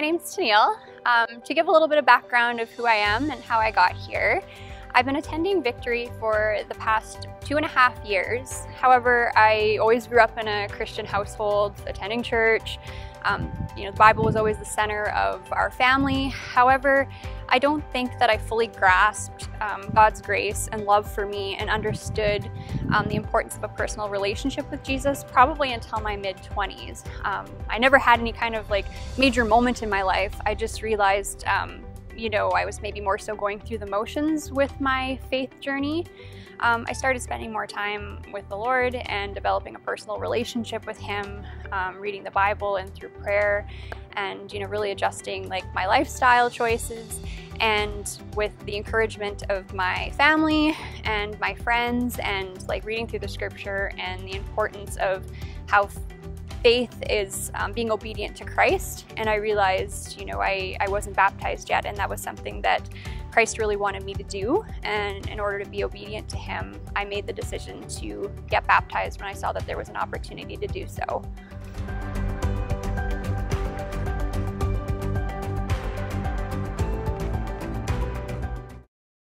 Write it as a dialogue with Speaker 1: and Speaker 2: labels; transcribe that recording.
Speaker 1: name's Taneil. Um, to give a little bit of background of who I am and how I got here, I've been attending Victory for the past two and a half years. However, I always grew up in a Christian household, attending church. Um, you know, the Bible was always the center of our family. However, I don't think that I fully grasped um, God's grace and love for me and understood um, the importance of a personal relationship with Jesus probably until my mid 20s. Um, I never had any kind of like major moment in my life. I just realized um, you know, I was maybe more so going through the motions with my faith journey. Um, I started spending more time with the Lord and developing a personal relationship with Him, um, reading the Bible and through prayer, and you know, really adjusting like my lifestyle choices. And with the encouragement of my family and my friends, and like reading through the Scripture and the importance of how faith is um, being obedient to Christ. And I realized, you know, I, I wasn't baptized yet, and that was something that Christ really wanted me to do. And in order to be obedient to Him, I made the decision to get baptized when I saw that there was an opportunity to do so.